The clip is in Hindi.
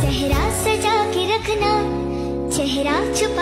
सहरा सजा के रखना चेहरा छुपा